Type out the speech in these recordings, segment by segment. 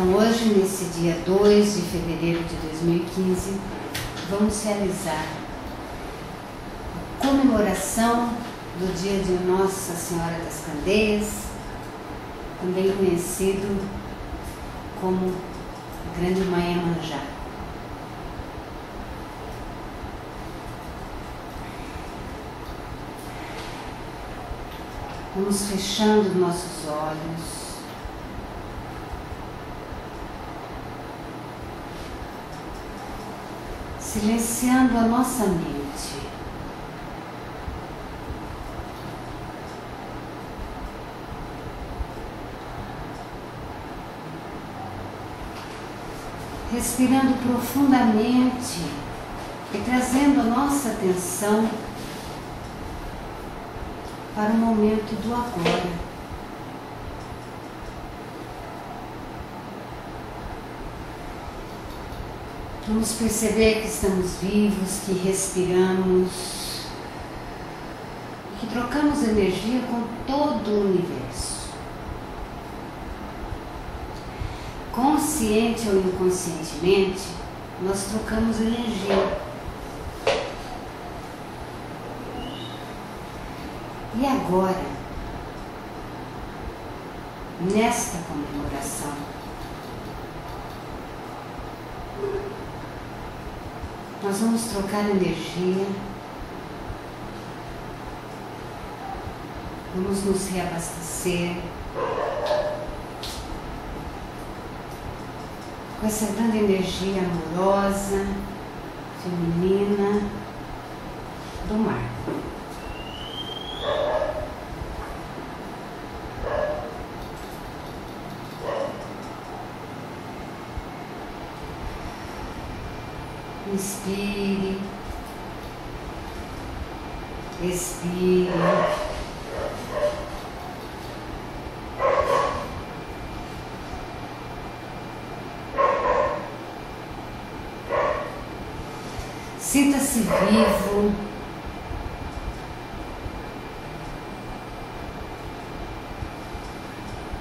Então, hoje, nesse dia 2 de fevereiro de 2015, vamos realizar a comemoração do dia de Nossa Senhora das Candeias, também conhecido como Grande Mãe Amanjá. Vamos fechando nossos olhos. Silenciando a nossa mente. Respirando profundamente e trazendo a nossa atenção para o momento do agora. Vamos perceber que estamos vivos, que respiramos, que trocamos energia com todo o universo. Consciente ou inconscientemente, nós trocamos energia. E agora, nesta comemoração, Nós vamos trocar energia. Vamos nos reabastecer. Com essa grande energia amorosa, feminina do mar. Inspire. Expire. Sinta-se vivo.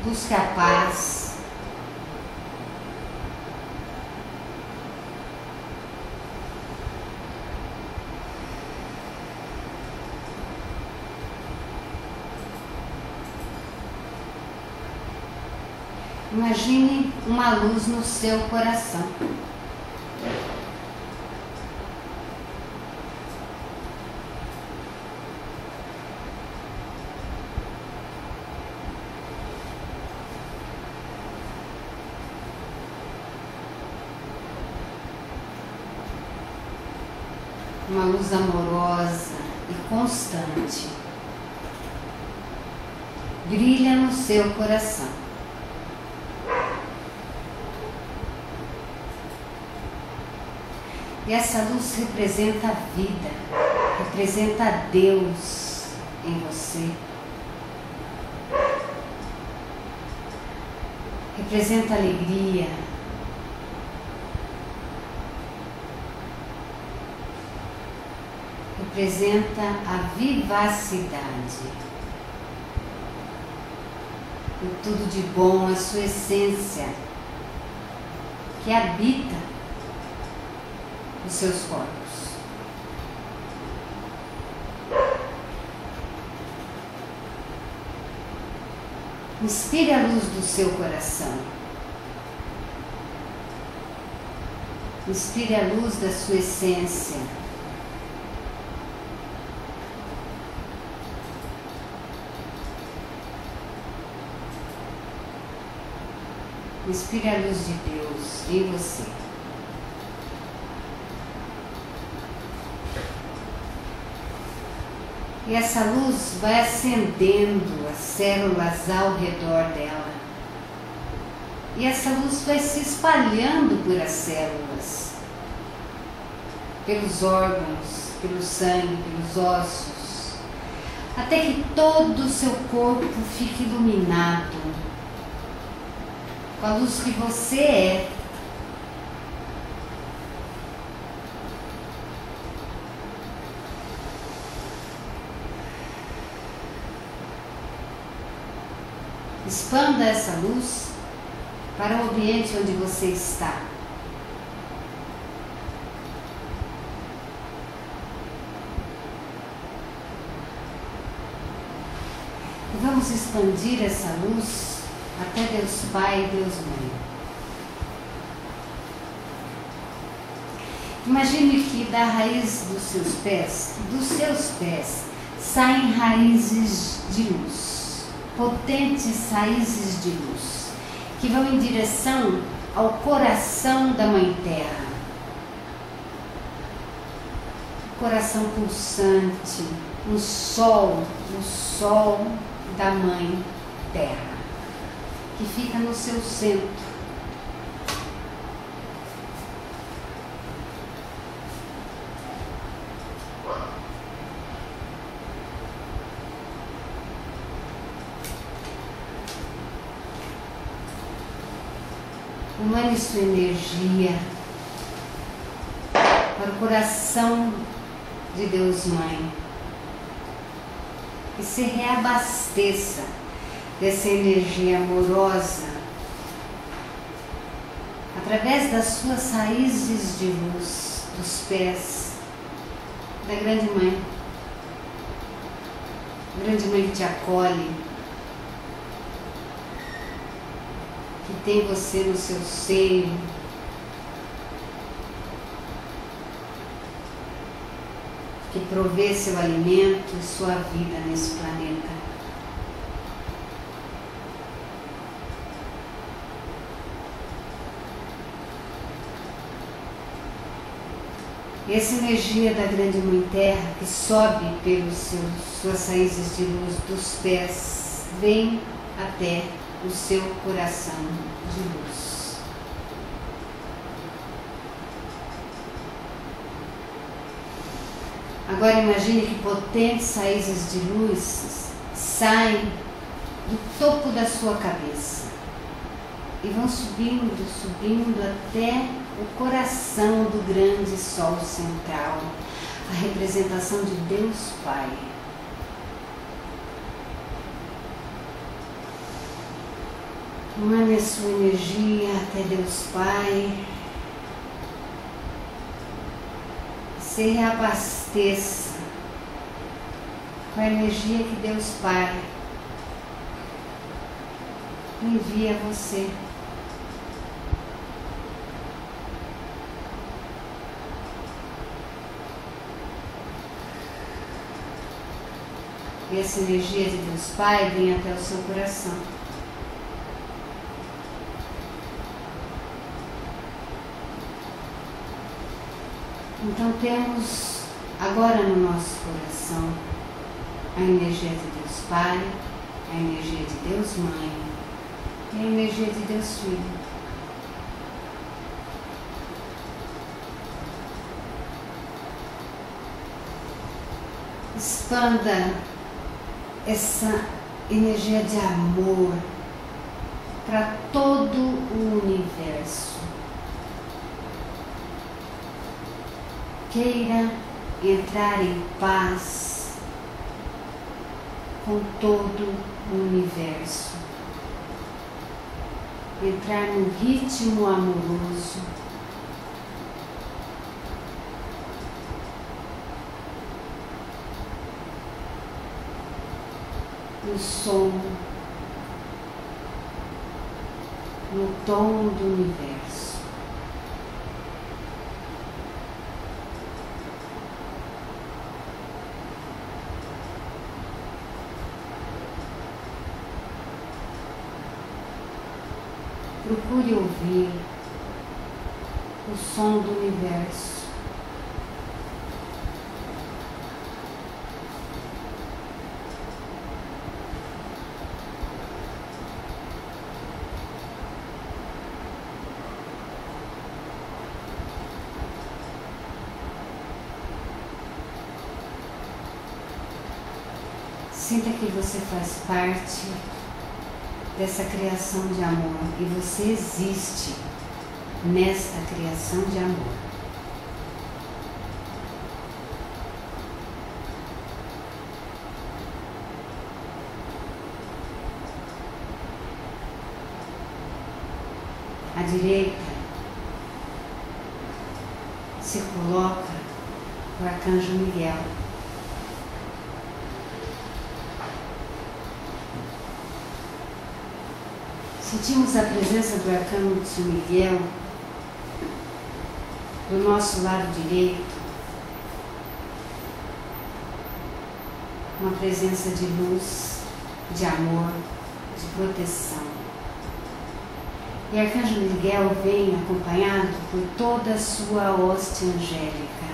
Busque a paz. Imagine uma luz no seu coração. Uma luz amorosa e constante. Brilha no seu coração. E essa luz representa a vida, representa Deus em você. Representa alegria. Representa a vivacidade. O tudo de bom, a sua essência, que habita os seus corpos. Inspire a luz do seu coração. Inspire a luz da sua essência. Inspire a luz de Deus em você. E essa luz vai acendendo as células ao redor dela. E essa luz vai se espalhando por as células, pelos órgãos, pelo sangue, pelos ossos, até que todo o seu corpo fique iluminado. Com a luz que você é Expanda essa luz para o ambiente onde você está. E vamos expandir essa luz até Deus Pai e Deus Mãe. Imagine que da raiz dos seus pés, dos seus pés, saem raízes de luz, potentes raízes de luz, que vão em direção ao coração da Mãe Terra. Coração pulsante, um sol, um sol da Mãe Terra, que fica no seu centro. Humane sua energia para o coração de Deus Mãe e se reabasteça dessa energia amorosa através das suas raízes de luz, dos pés da Grande Mãe. Grande Mãe te acolhe, que tem você no seu seio, que provê seu alimento e sua vida nesse planeta. Essa energia da grande mãe terra que sobe seus, suas raízes de luz dos pés vem até o seu coração de luz. Agora imagine que potentes raízes de luz saem do topo da sua cabeça e vão subindo, subindo até o coração do grande sol central, a representação de Deus Pai. Mande a sua energia até Deus Pai. Se reabasteça com a energia que Deus Pai envia a você. E essa energia de Deus Pai vem até o seu coração. Então temos agora no nosso coração a energia de Deus Pai, a energia de Deus Mãe e a energia de Deus Filho. Expanda essa energia de amor para todo o universo. Queira entrar em paz com todo o universo. Entrar num ritmo amoroso no som, no tom do universo. Procure ouvir o som do universo. Sinta que você faz parte dessa criação de amor e você existe nesta criação de amor. à direita, se coloca o arcanjo Miguel. Sentimos a presença do arcanjo Miguel do nosso lado direito, uma presença de luz, de amor, de proteção. E Arcanjo Miguel vem acompanhado por toda a sua hoste angélica.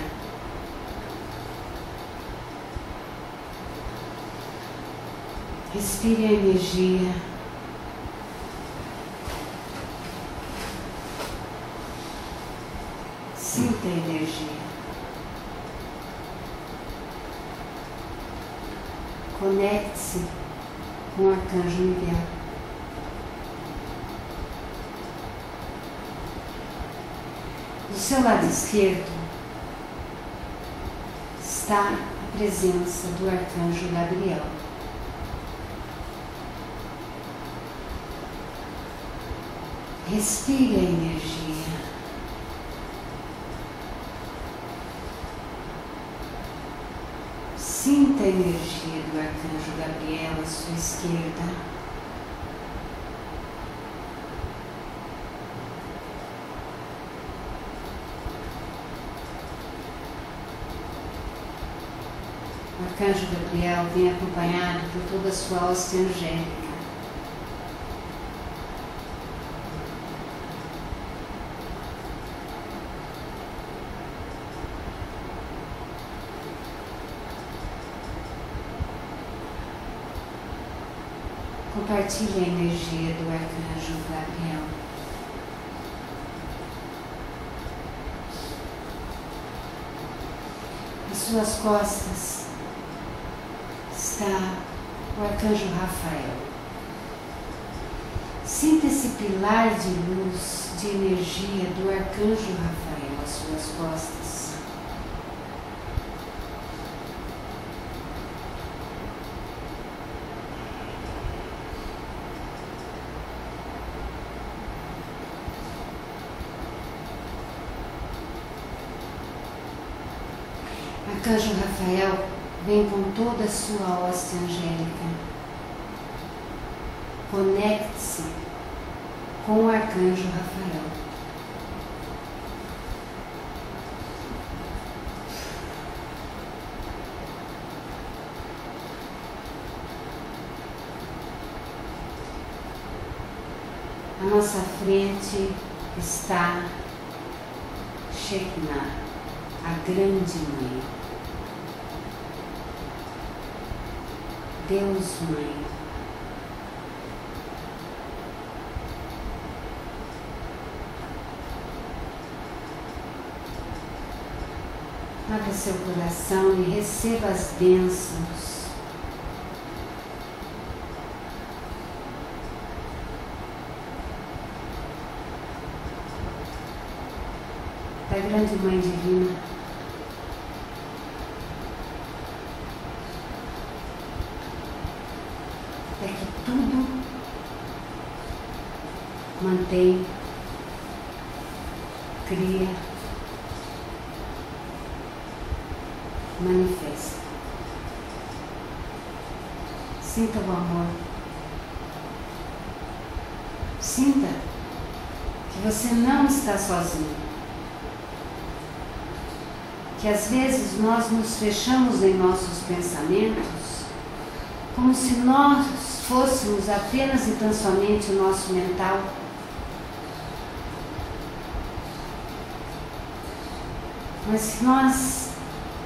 Respire a energia. Energia. Conecte-se com o Arcanjo Miguel. Do seu lado esquerdo está a presença do Arcanjo Gabriel. Respire a energia. Sinta a energia do Arcanjo Gabriel à sua esquerda. Arcanjo Gabriel vem acompanhado por toda a sua hoste angélica. Compartilhe a energia do arcanjo Gabriel. Às suas costas está o arcanjo Rafael. Sinta esse pilar de luz, de energia do arcanjo Rafael às suas costas. Rafael vem com toda a sua hoste angélica. Conecte-se com o Arcanjo Rafael. À nossa frente está Shekinah, a grande mãe. Deus Mãe. Abra seu coração e receba as bênçãos. Da grande Mãe Divina. Nos fechamos em nossos pensamentos como se nós fôssemos apenas e tão somente o nosso mental. Mas se nós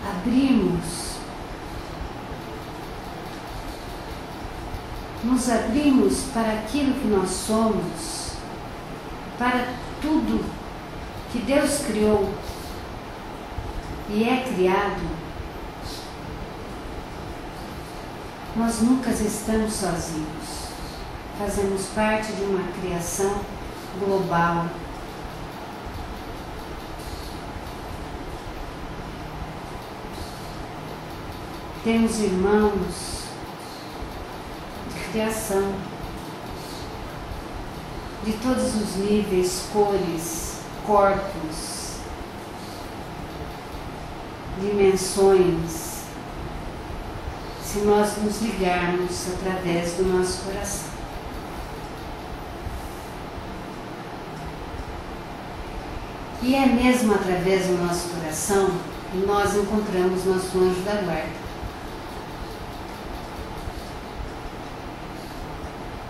abrimos, nos abrimos para aquilo que nós somos, para tudo que Deus criou e é criado, nós nunca estamos sozinhos. Fazemos parte de uma criação global. Temos irmãos de criação, de todos os níveis, cores, corpos, dimensões, se nós nos ligarmos através do nosso coração. E é mesmo através do nosso coração que nós encontramos nosso anjo da guarda.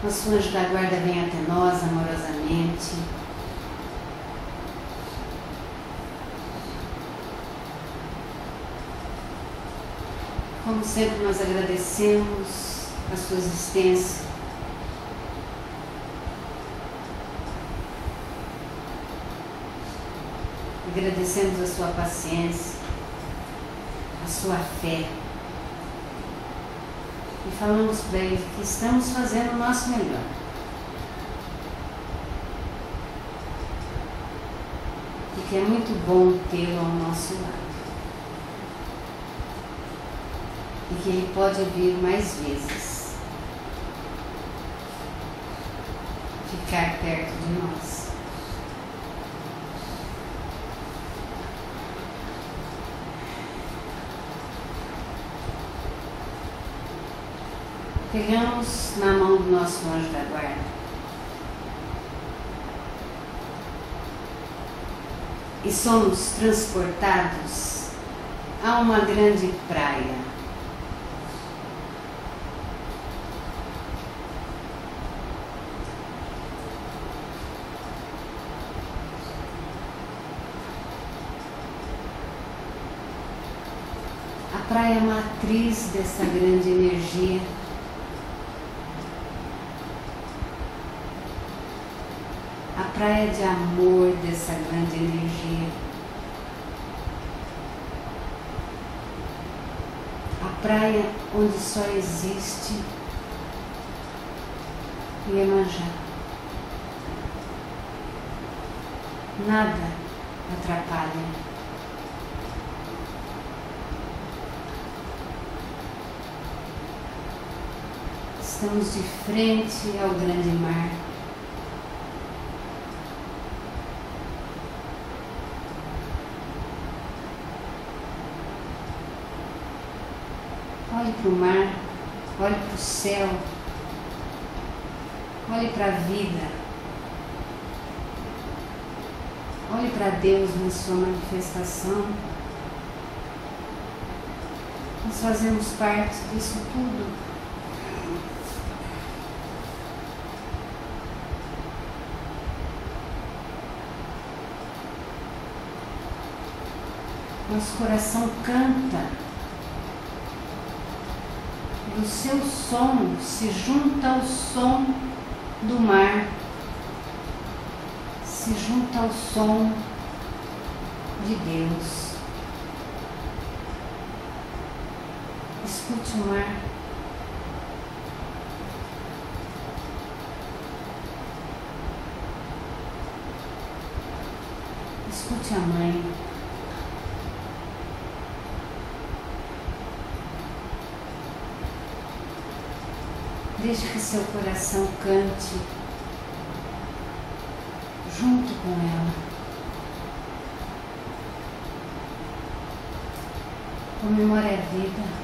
Nosso anjo da guarda vem até nós amorosamente. Como sempre, nós agradecemos a sua existência. Agradecemos a sua paciência, a sua fé e falamos para ele que estamos fazendo o nosso melhor. E que é muito bom tê-lo ao nosso lado. Que ele pode vir mais vezes. Ficar perto de nós. Pegamos na mão do nosso anjo da guarda. E somos transportados a uma grande praia. Praia é matriz dessa grande energia praia de amor dessa grande energia. A praia onde só existe Iemanjá. Nada atrapalha. Estamos de frente ao grande mar. Olhe para o mar, olhe para o céu, olhe para a vida, olhe para Deus na sua manifestação. Nós fazemos parte disso tudo. Nosso coração canta o seu som se junta ao som do mar, se junta ao som de Deus. Escute o mar. Escute a mãe. Deixe que seu coração cante junto com ela. Comemore a vida.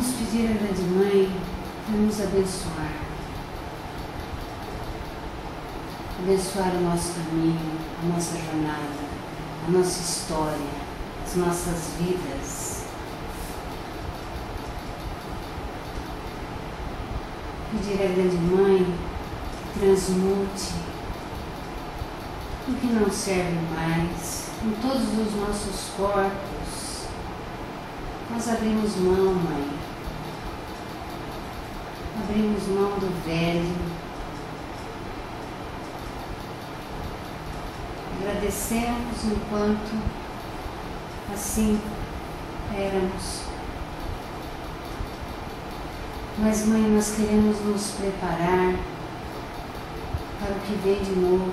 Vamos pedir à Grande Mãe para nos abençoar. Abençoar o nosso caminho, a nossa jornada, a nossa história, as nossas vidas. Pedir à Grande Mãe que transmute o que não serve mais em todos os nossos corpos nós abrimos mão, mãe. Abrimos mão do velho. Agradecemos enquanto assim éramos. Mas, mãe, nós queremos nos preparar para o que vem de novo.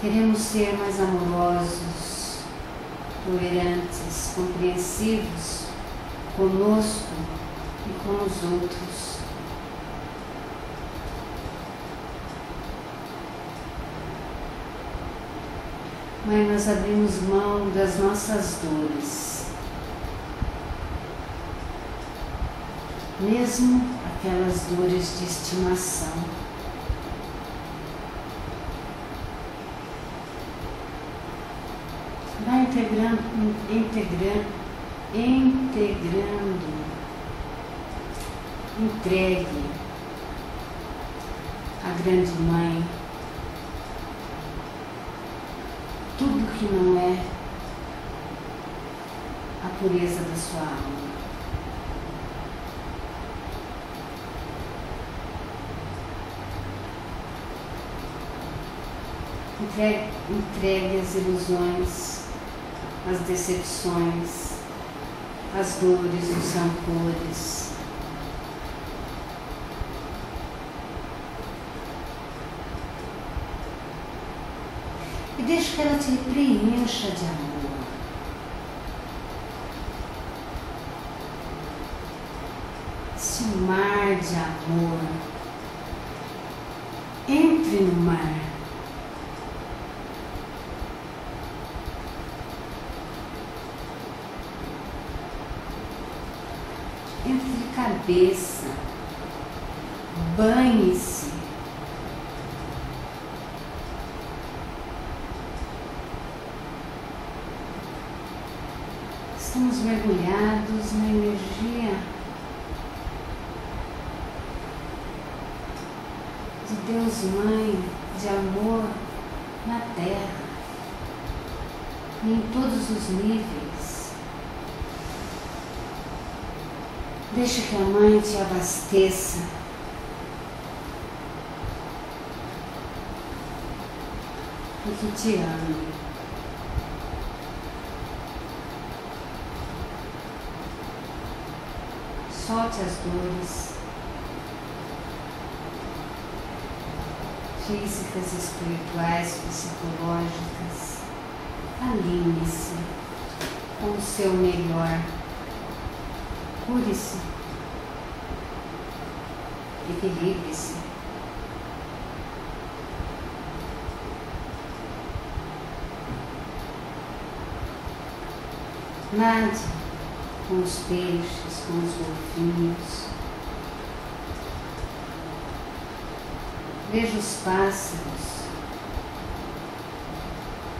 Queremos ser mais amorosos, tolerantes, compreensivos conosco e com os outros. Mãe, nós abrimos mão das nossas dores, mesmo aquelas dores de estimação. Integrando, integrando, integrando, entregue a grande mãe tudo que não é a pureza da sua alma. Entregue, entregue as ilusões, as decepções, as dores, os rancores. E deixe que ela te preencha de amor. Esse mar de amor. Entre no mar. De cabeça. Banhe-se. Estamos mergulhados na energia de Deus Mãe, de amor na Terra, em todos os níveis. Deixa que a Mãe te abasteça. E que te ame. Solte as dores físicas, espirituais, psicológicas. Alinhe-se com o seu melhor. Cure-se. Equilibre-se. Nade com os peixes, com os golfinhos. Veja os pássaros.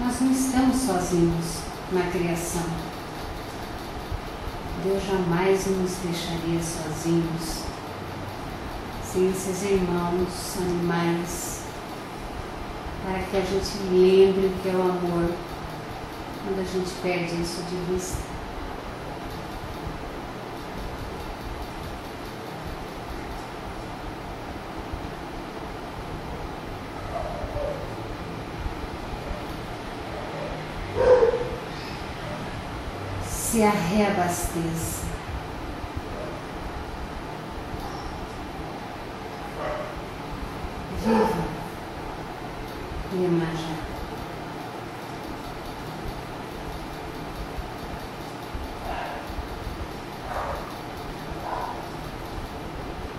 Nós não estamos sozinhos na criação. Deus jamais nos deixaria sozinhos, sem esses irmãos animais, para que a gente lembre o que é o amor quando a gente perde isso de vista. Se reabasteça. Viva Iemanjá.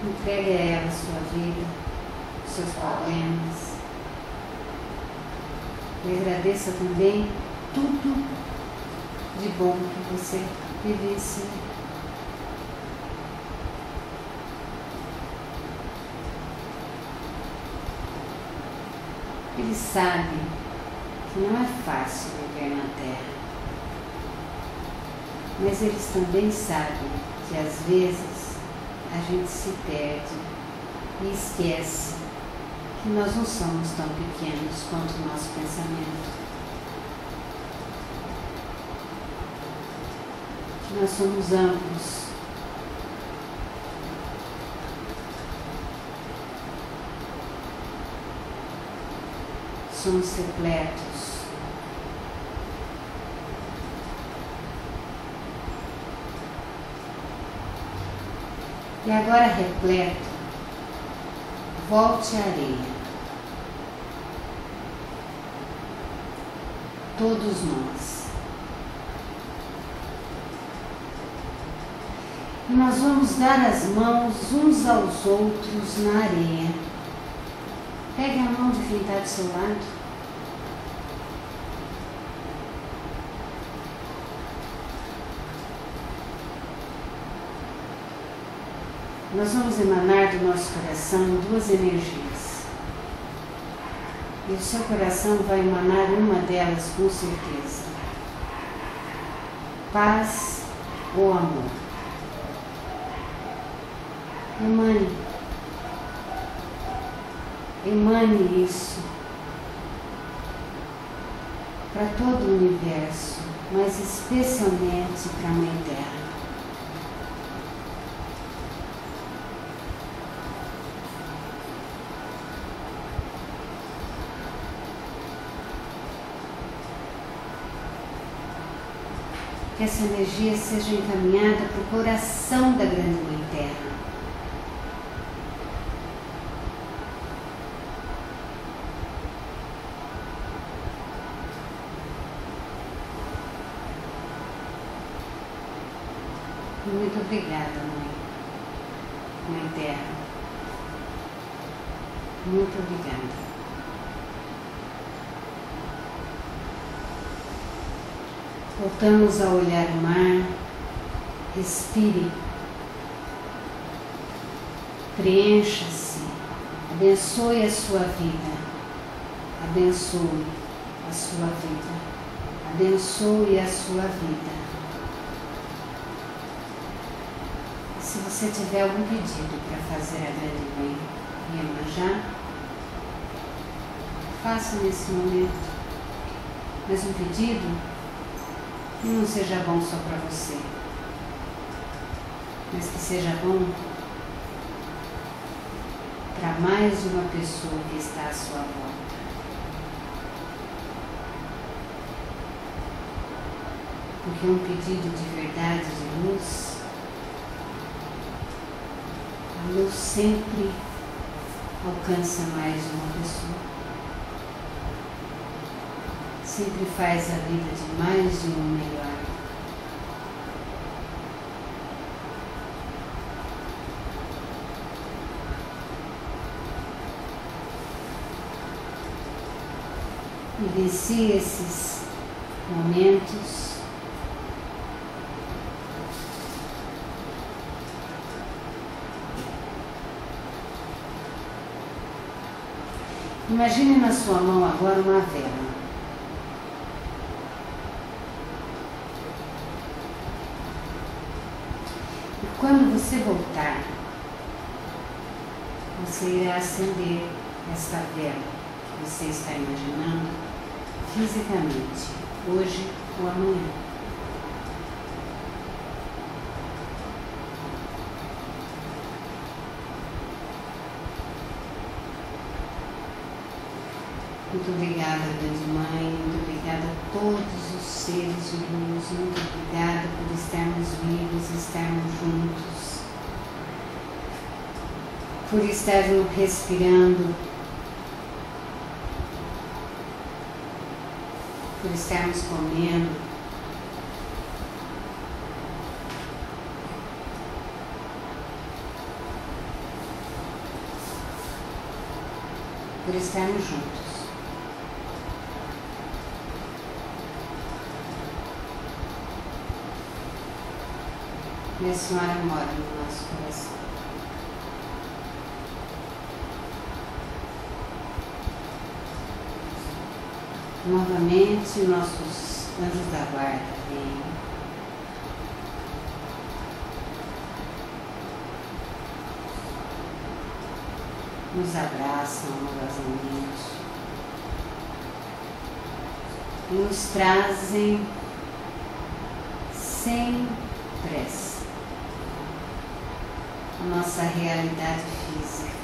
Entregue a ela a sua vida, os seus problemas. E agradeça também tudo de bom você vivesse. Ele sabe que não é fácil viver na Terra, mas eles também sabem que às vezes a gente se perde e esquece que nós não somos tão pequenos quanto o nosso pensamento. Nós somos amplos. Somos repletos. E agora repleto, volte à areia. Todos nós. E nós vamos dar as mãos uns aos outros na areia. Pegue a mão de quem está do seu lado. nós vamos emanar do nosso coração duas energias. E o seu coração vai emanar uma delas com certeza. Paz ou amor. Emane. Emane isso para todo o universo, mas especialmente para a Mãe Terra. que essa energia seja encaminhada para o coração da grande Mãe Terra. Muito obrigada, Mãe. Mãe Terra. Muito obrigada. Voltamos a olhar o mar. Respire. Preencha-se. Abençoe a sua vida. Abençoe a sua vida. Abençoe a sua vida. Você tiver algum pedido para fazer a grande mãe Iemanjá, faça nesse momento. Mas um pedido que não seja bom só para você, mas que seja bom para mais uma pessoa que está à sua volta. Porque um pedido de verdade, de luz, luz sempre alcança mais uma pessoa sempre faz a vida de mais de um melhor. Vivencie esses momentos. Imagine na sua mão agora uma vela. Quando você voltar, você irá acender esta vela que você está imaginando fisicamente, hoje ou amanhã. Muito obrigada, Grande Mãe, muito obrigada a todos os seres luz, muito obrigada por estarmos vivos, estarmos juntos, por estarmos respirando, por estarmos comendo. Por estarmos juntos. E a senhora mora no nosso coração. Novamente, nossos anjos da guarda vêm. Nos abraçam amorosamente e nos trazem sem pressa nossa realidade física.